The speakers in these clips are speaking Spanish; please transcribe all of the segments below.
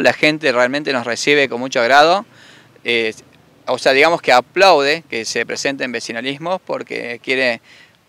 La gente realmente nos recibe con mucho agrado, eh, o sea, digamos que aplaude que se presenten vecinalismos porque quiere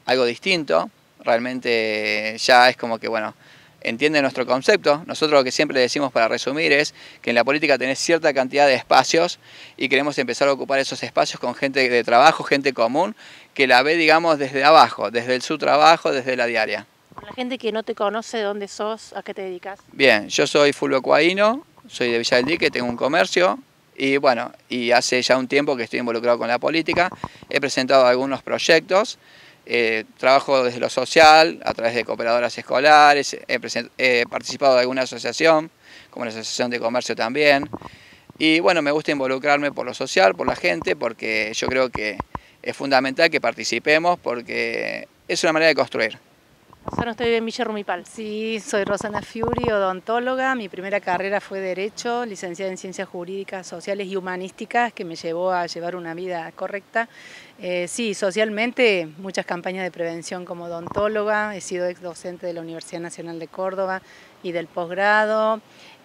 algo distinto, realmente ya es como que, bueno, entiende nuestro concepto. Nosotros lo que siempre decimos para resumir es que en la política tenés cierta cantidad de espacios y queremos empezar a ocupar esos espacios con gente de trabajo, gente común, que la ve, digamos, desde abajo, desde el, su trabajo, desde la diaria. La gente que no te conoce, ¿dónde sos? ¿A qué te dedicas? Bien, yo soy Fulvio Cuaino, soy de Villa del Dique, tengo un comercio y bueno, y hace ya un tiempo que estoy involucrado con la política. He presentado algunos proyectos eh, trabajo desde lo social, a través de cooperadoras escolares, he, participado de alguna asociación, como la Asociación de Comercio también. Y bueno, me gusta involucrarme por lo social, por la gente, porque yo creo que es fundamental que participemos, porque es una manera de construir. Rosana, estoy en Villa Rumipal. Sí, soy Rosana Fiuri, odontóloga. Mi primera carrera fue Derecho, licenciada en Ciencias Jurídicas, Sociales y Humanísticas, que me llevó a llevar una vida correcta. Eh, sí, socialmente, muchas campañas de prevención como odontóloga. He sido ex docente de la Universidad Nacional de Córdoba y del posgrado.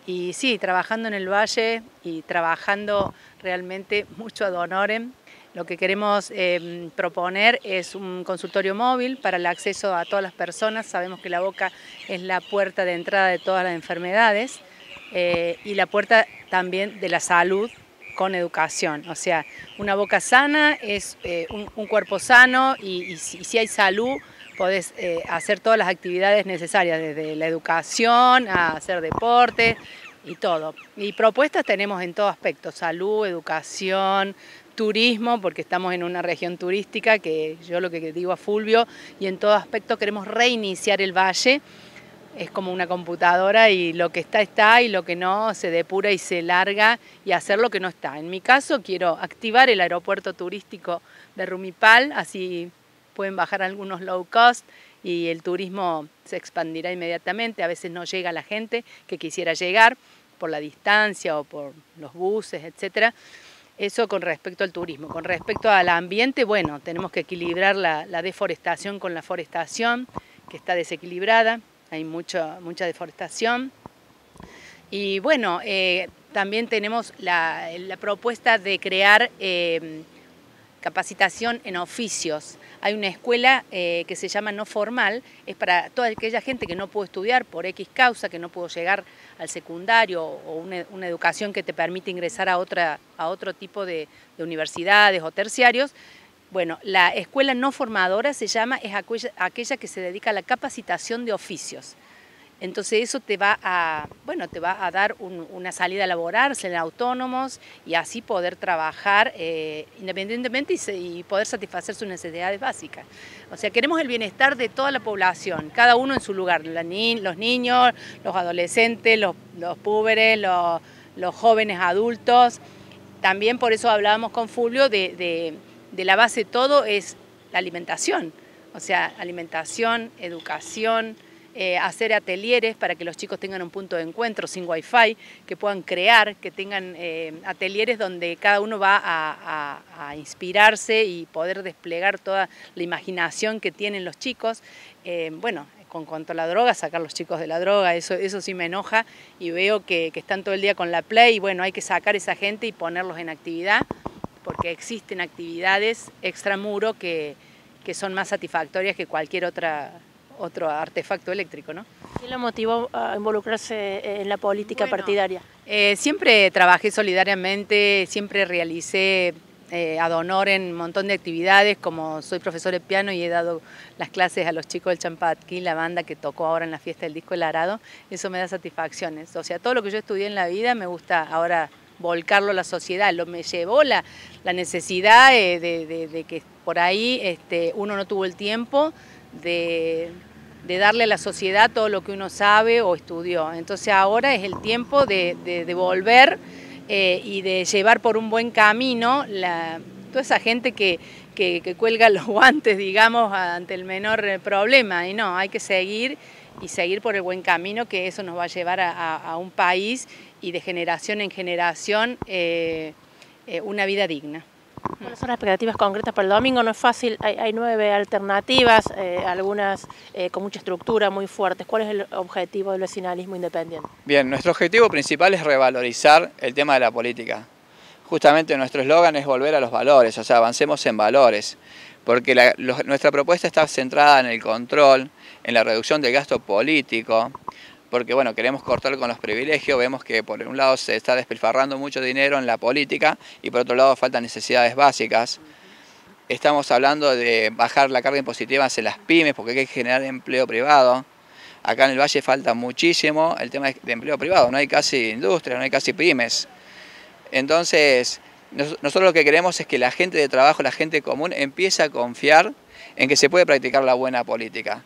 Y sí, trabajando en el Valle y trabajando realmente mucho ad honorem lo que queremos em, proponer es un consultorio móvil para el acceso a todas las personas. Sabemos que la boca es la puerta de entrada de todas las enfermedades eh, y la puerta también de la salud con educación. O sea, una boca sana es eh, un, cuerpo sano y, si, hay salud podés eh, hacer todas las actividades necesarias, desde la educación a hacer deporte y todo. Y propuestas tenemos en todo aspecto, salud, educación, turismo, porque estamos en una región turística, que yo lo que digo a Fulvio, y en todo aspecto queremos reiniciar el valle, es como una computadora y lo que está está y lo que no se depura y se larga y hacer lo que no está. En mi caso quiero activar el aeropuerto turístico de Rumipal, así pueden bajar algunos low cost y el turismo se expandirá inmediatamente, a veces no llega la gente que quisiera llegar por la distancia o por los buses, etcétera. Eso con respecto al turismo. Con respecto al ambiente, bueno, tenemos que equilibrar la, deforestación con la forestación, que está desequilibrada, hay mucha, mucha deforestación. Y bueno, eh, también tenemos la, propuesta de crear eh, capacitación en oficios. Hay una escuela eh, que se llama no formal, es para toda aquella gente que no pudo estudiar por X causa, que no pudo llegar al secundario o una, educación que te permite ingresar a, otra, a otro tipo de, de universidades o terciarios. Bueno, la escuela no formadora se llama, es aquella que se dedica a la capacitación de oficios. Entonces eso te va a, bueno, te va a dar una salida laboral, ser autónomos y así poder trabajar eh, independientemente y, poder satisfacer sus necesidades básicas. O sea, queremos el bienestar de toda la población, cada uno en su lugar, los niños, los adolescentes, los, los los, jóvenes adultos. También por eso hablábamos con Fulvio de, de la base de todo es la alimentación. O sea, alimentación, educación, eh, hacer atelieres para que los chicos tengan un punto de encuentro sin wifi, que puedan crear, que tengan eh, atelieres donde cada uno va a, inspirarse y poder desplegar toda la imaginación que tienen los chicos. Eh, bueno, con cuanto a la droga, sacar los chicos de la droga, eso, eso sí me enoja y veo que, están todo el día con la play y bueno, hay que sacar esa gente y ponerlos en actividad porque existen actividades extramuro que, que son más satisfactorias que cualquier otra otro artefacto eléctrico. ¿no? ¿Qué lo motivó a involucrarse en la política partidaria? Eh, siempre trabajé solidariamente, siempre realicé eh, ad honor en un montón de actividades, como soy profesor de piano y he dado las clases a los chicos del Champatquí, la banda que tocó ahora en la fiesta del disco El Arado, eso me da satisfacciones. O sea, todo lo que yo estudié en la vida me gusta ahora volcarlo a la sociedad, lo me llevó la, la necesidad de, de, que por ahí este, uno no tuvo el tiempo de, darle a la sociedad todo lo que uno sabe o estudió. Entonces ahora es el tiempo de, de, volver eh, y de llevar por un buen camino toda esa gente que, cuelga los guantes, digamos, ante el menor problema. Y no, hay que seguir y seguir por el buen camino, que eso nos va a llevar a, un país y de generación en generación eh, eh, una vida digna. ¿Cuáles son las expectativas concretas para el domingo? No es fácil, hay, nueve alternativas, eh, algunas eh, con mucha estructura, muy fuertes. ¿Cuál es el objetivo del vecinalismo independiente? Bien, nuestro objetivo principal es revalorizar el tema de la política. Justamente nuestro eslogan es volver a los valores, o sea, avancemos en valores, porque nuestra propuesta está centrada en el control, en la reducción del gasto político, porque bueno, queremos cortar con los privilegios, vemos que por un lado se está despilfarrando mucho dinero en la política y por otro lado faltan necesidades básicas. Estamos hablando de bajar la carga impositiva en las pymes porque hay que generar empleo privado. Acá en el Valle falta muchísimo el tema de empleo privado, no hay casi industria, no hay casi pymes. Entonces, nosotros lo que queremos es que la gente de trabajo, la gente común, empiece a confiar en que se puede practicar la buena política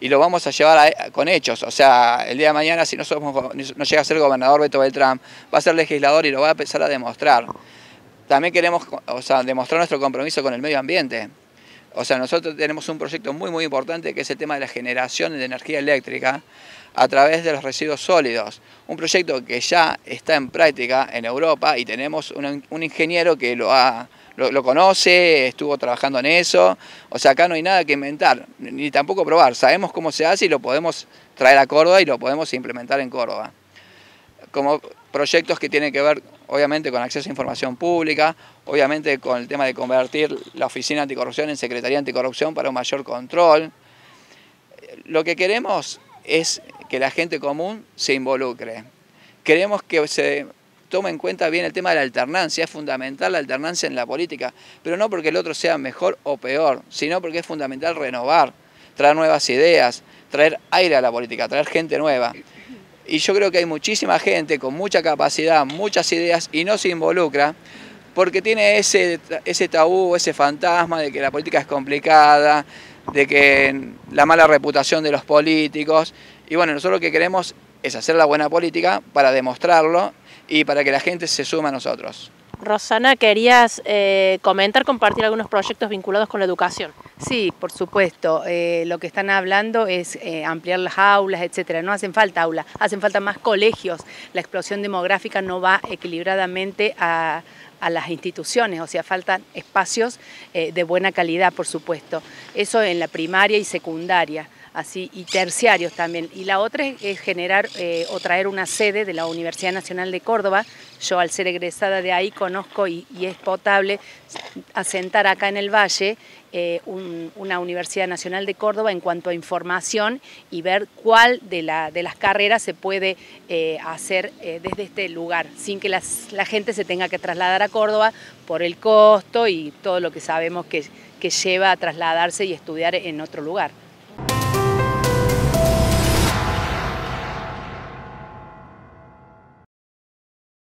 y lo vamos a llevar con hechos. O sea, el día de mañana, si no, somos, no llega a ser gobernador Beto Beltrán, va a ser legislador y lo va a empezar a demostrar. También queremos o sea, demostrar nuestro compromiso con el medio ambiente. O sea, nosotros tenemos un proyecto muy, muy importante que es el tema de la generación de energía eléctrica a través de los residuos sólidos. Un proyecto que ya está en práctica en Europa y tenemos un ingeniero que lo ha lo, conoce, estuvo trabajando en eso. O sea, acá no hay nada que inventar, ni tampoco probar. Sabemos cómo se hace y lo podemos traer a Córdoba y lo podemos implementar en Córdoba. Como proyectos que tienen que ver, obviamente, con acceso a información pública, obviamente con el tema de convertir la Oficina Anticorrupción en Secretaría Anticorrupción para un mayor control. Lo que queremos es que la gente común se involucre. Queremos que se toma en cuenta bien el tema de la alternancia, es fundamental la alternancia en la política, pero no porque el otro sea mejor o peor, sino porque es fundamental renovar, traer nuevas ideas, traer aire a la política, traer gente nueva. Y yo creo que hay muchísima gente con mucha capacidad, muchas ideas y no se involucra porque tiene ese, ese tabú, ese fantasma de que la política es complicada, de que la mala reputación de los políticos. Y bueno, nosotros lo que queremos es hacer la buena política para demostrarlo y para que la gente se suma a nosotros. Rosana, querías eh, comentar, compartir algunos proyectos vinculados con la educación. Sí, por supuesto. Eh, lo que están hablando es eh, ampliar las aulas, etcétera. No hacen falta aulas, hacen falta más colegios. La explosión demográfica no va equilibradamente a, a las instituciones, o sea, faltan espacios de buena calidad, por supuesto. Eso en la primaria y secundaria así y terciarios también. Y la otra es, generar eh, o traer una sede de la Universidad Nacional de Córdoba. Yo al ser egresada de ahí conozco y, es potable asentar acá en el Valle eh, una Universidad Nacional de Córdoba en cuanto a información y ver cuál de, la, de las carreras se puede eh, hacer desde este lugar, sin que la gente se tenga que trasladar a Córdoba por el costo y todo lo que sabemos que lleva a trasladarse y estudiar en otro lugar.